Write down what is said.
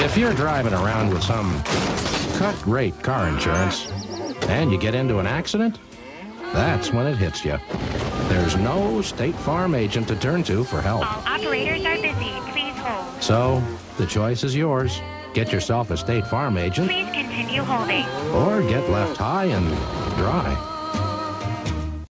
If you're driving around with some cut-rate car insurance and you get into an accident, that's when it hits you. There's no State Farm agent to turn to for help. All operators are busy. Please hold. So, the choice is yours. Get yourself a State Farm agent Please continue holding. or get left high and dry.